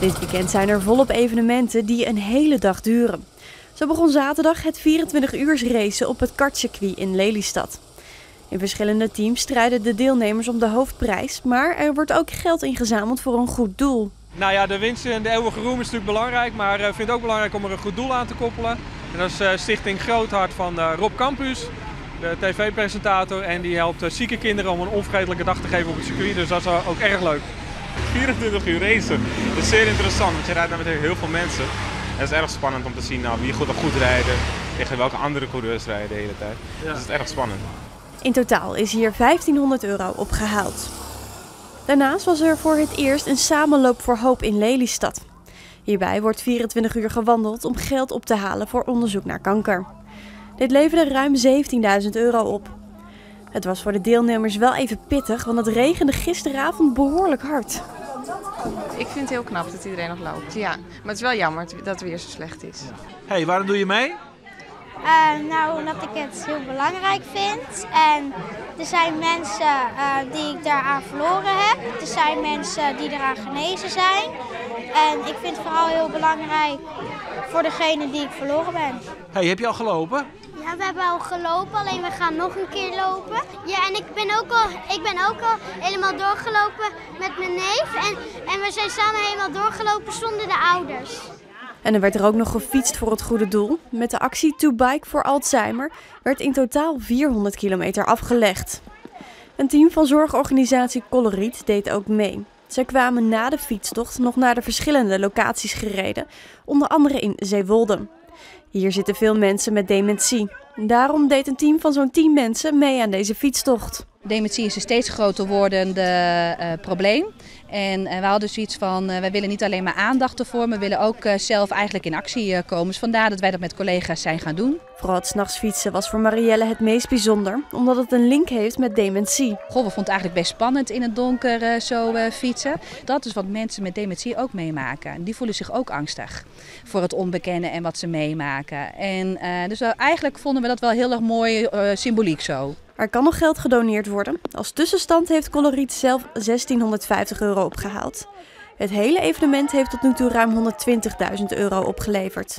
Dit weekend zijn er volop evenementen die een hele dag duren. Zo begon zaterdag het 24 uurs racen op het kartcircuit in Lelystad. In verschillende teams strijden de deelnemers om de hoofdprijs, maar er wordt ook geld ingezameld voor een goed doel. Nou ja, de winst en de eeuwige roem is natuurlijk belangrijk, maar ik vind het ook belangrijk om er een goed doel aan te koppelen. En dat is uh, Stichting Groothart van uh, Rob Campus, de tv-presentator. En die helpt zieke kinderen om een onvergetelijke dag te geven op het circuit, dus dat is ook erg leuk. 24 uur racen, dat is zeer interessant, want je rijdt daar met heel veel mensen. En het is erg spannend om te zien nou, wie goed, goed rijden, tegen welke andere coureurs rijden de hele tijd. Ja. Dus het is erg spannend. In totaal is hier 1500 euro opgehaald. Daarnaast was er voor het eerst een samenloop voor hoop in Lelystad. Hierbij wordt 24 uur gewandeld om geld op te halen voor onderzoek naar kanker. Dit leverde ruim 17.000 euro op. Het was voor de deelnemers wel even pittig, want het regende gisteravond behoorlijk hard. Ik vind het heel knap dat iedereen nog loopt. Ja, maar het is wel jammer dat het weer zo slecht is. hey, waarom doe je mee? Uh, nou, omdat ik het heel belangrijk vind. En er zijn mensen uh, die ik daaraan verloren heb. Er zijn mensen die eraan genezen zijn. En ik vind het vooral heel belangrijk voor degene die ik verloren ben. hey, heb je al gelopen? We hebben al gelopen, alleen we gaan nog een keer lopen. Ja, en ik ben ook al, ik ben ook al helemaal doorgelopen met mijn neef. En, en we zijn samen helemaal doorgelopen zonder de ouders. En er werd er ook nog gefietst voor het goede doel. Met de actie To Bike voor Alzheimer werd in totaal 400 kilometer afgelegd. Een team van zorgorganisatie Coloriet deed ook mee. Zij kwamen na de fietstocht nog naar de verschillende locaties gereden, onder andere in Zeewolde. Hier zitten veel mensen met dementie. Daarom deed een team van zo'n 10 mensen mee aan deze fietstocht. Dementie is een steeds groter wordend uh, probleem. En uh, we hadden zoiets van, uh, wij willen niet alleen maar aandacht ervoor, maar we willen ook zelf eigenlijk in actie komen. Dus vandaar dat wij dat met collega's zijn gaan doen. Vooral het s'nachts fietsen was voor Marielle het meest bijzonder, omdat het een link heeft met dementie. Goh, we vonden het eigenlijk best spannend in het donker zo fietsen. Dat is wat mensen met dementie ook meemaken. Die voelen zich ook angstig voor het onbekende en wat ze meemaken. En dus eigenlijk vonden we dat wel heel erg mooi symboliek zo. Er kan nog geld gedoneerd worden. Als tussenstand heeft Coloriet zelf 1650 euro opgehaald. Het hele evenement heeft tot nu toe ruim 120.000 euro opgeleverd.